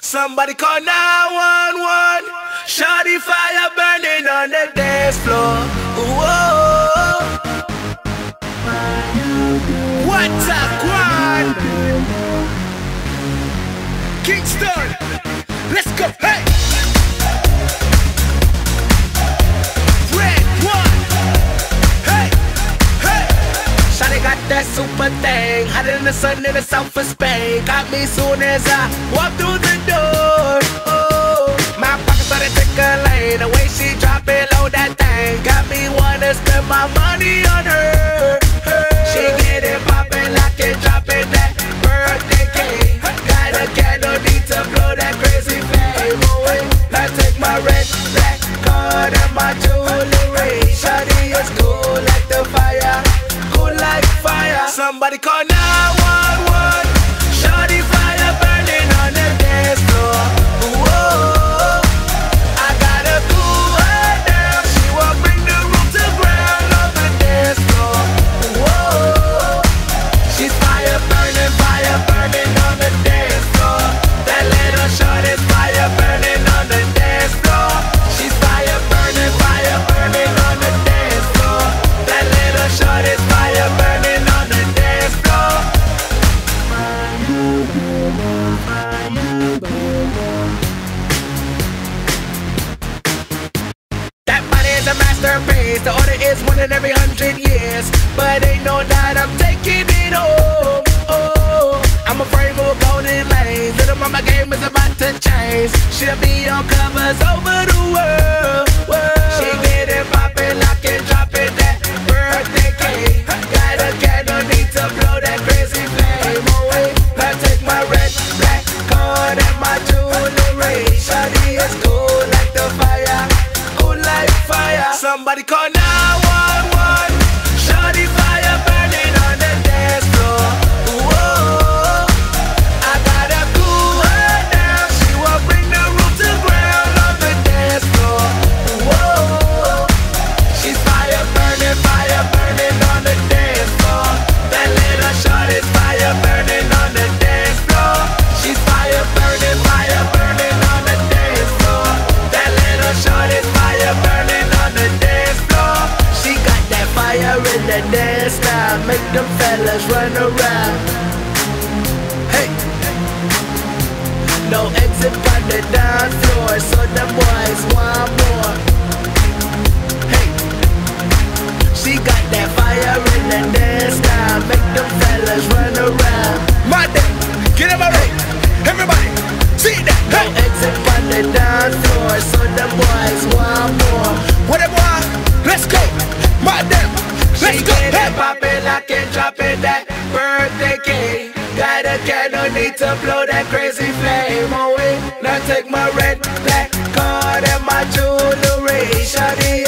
Somebody call 911. Shawty fire burning on the dance floor. Whoa. What's up, Quan? Kingston. Let's go. Hey. Hotter than the sun in the south of Spain. Got me soon as I walk through the door. Oh, my pocket started tickling. The way she drop it that thing got me wanna spend my money on her. She get it poppin', lock it, drop it, that birthday cake. Got need to blow that crazy flame oh, away. I take my red, card and my jewelry. Shawty is cool like the fire, like fire. Somebody call 911. A masterpiece. The order is one in every hundred years. But ain't no doubt I'm taking it home. Oh, I'm afraid of golden lanes. Little mama game is about to change. She'll be on covers over the world. Somebody call 911. Fellas run around. Hey. No exit on the dance floor, so the boys want more. Hey. She got that fire in the dance now, make them fellas run around. My day, get in my way, everybody, see that. Hey. No exit on the dance floor, so the boys want more. What want? Let's go, my damn, let's it poppin', lock drop it, that birthday cake. Got a candle, need to blow that crazy flame away. Now take my red, black card and my jewelry. Shawty